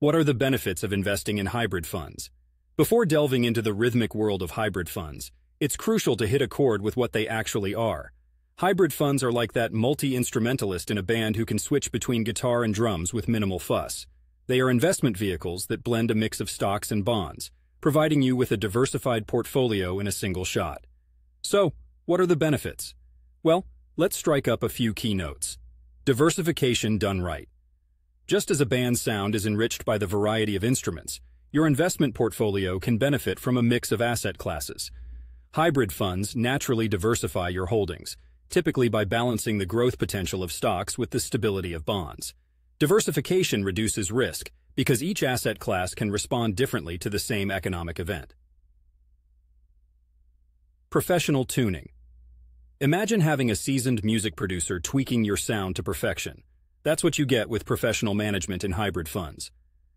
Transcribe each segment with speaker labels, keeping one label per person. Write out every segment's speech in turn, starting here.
Speaker 1: What are the benefits of investing in hybrid funds? Before delving into the rhythmic world of hybrid funds, it's crucial to hit a chord with what they actually are. Hybrid funds are like that multi-instrumentalist in a band who can switch between guitar and drums with minimal fuss. They are investment vehicles that blend a mix of stocks and bonds, providing you with a diversified portfolio in a single shot. So, what are the benefits? Well, let's strike up a few keynotes. Diversification done right. Just as a band's sound is enriched by the variety of instruments, your investment portfolio can benefit from a mix of asset classes. Hybrid funds naturally diversify your holdings, typically by balancing the growth potential of stocks with the stability of bonds. Diversification reduces risk because each asset class can respond differently to the same economic event. Professional tuning. Imagine having a seasoned music producer tweaking your sound to perfection. That's what you get with professional management in hybrid funds.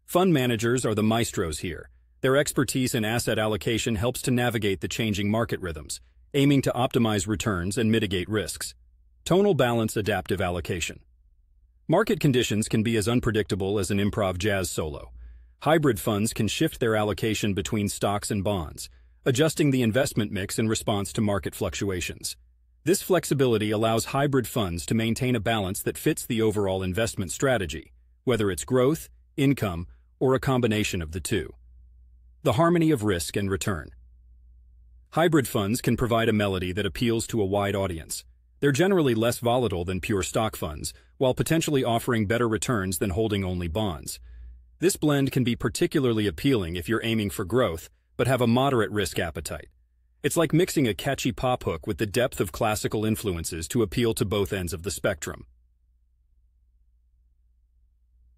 Speaker 1: Fund managers are the maestros here. Their expertise in asset allocation helps to navigate the changing market rhythms, aiming to optimize returns and mitigate risks. Tonal balance adaptive allocation. Market conditions can be as unpredictable as an improv jazz solo. Hybrid funds can shift their allocation between stocks and bonds, adjusting the investment mix in response to market fluctuations. This flexibility allows hybrid funds to maintain a balance that fits the overall investment strategy, whether it's growth, income, or a combination of the two. The harmony of risk and return. Hybrid funds can provide a melody that appeals to a wide audience. They're generally less volatile than pure stock funds, while potentially offering better returns than holding only bonds. This blend can be particularly appealing if you're aiming for growth, but have a moderate risk appetite. It's like mixing a catchy pop hook with the depth of classical influences to appeal to both ends of the spectrum.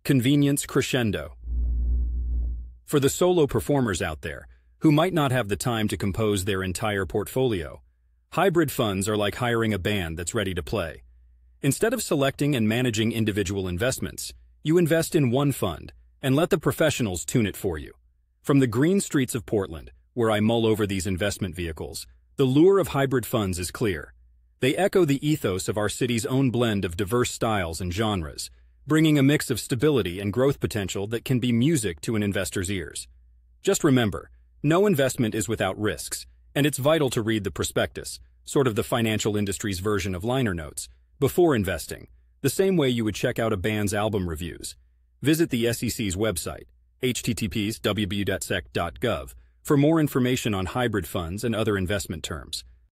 Speaker 1: Convenience crescendo. For the solo performers out there, who might not have the time to compose their entire portfolio, hybrid funds are like hiring a band that's ready to play. Instead of selecting and managing individual investments, you invest in one fund and let the professionals tune it for you. From the green streets of Portland, where I mull over these investment vehicles, the lure of hybrid funds is clear. They echo the ethos of our city's own blend of diverse styles and genres, bringing a mix of stability and growth potential that can be music to an investor's ears. Just remember, no investment is without risks, and it's vital to read the prospectus, sort of the financial industry's version of liner notes, before investing, the same way you would check out a band's album reviews. Visit the SEC's website, https www.sec.gov, for more information on hybrid funds and other investment terms.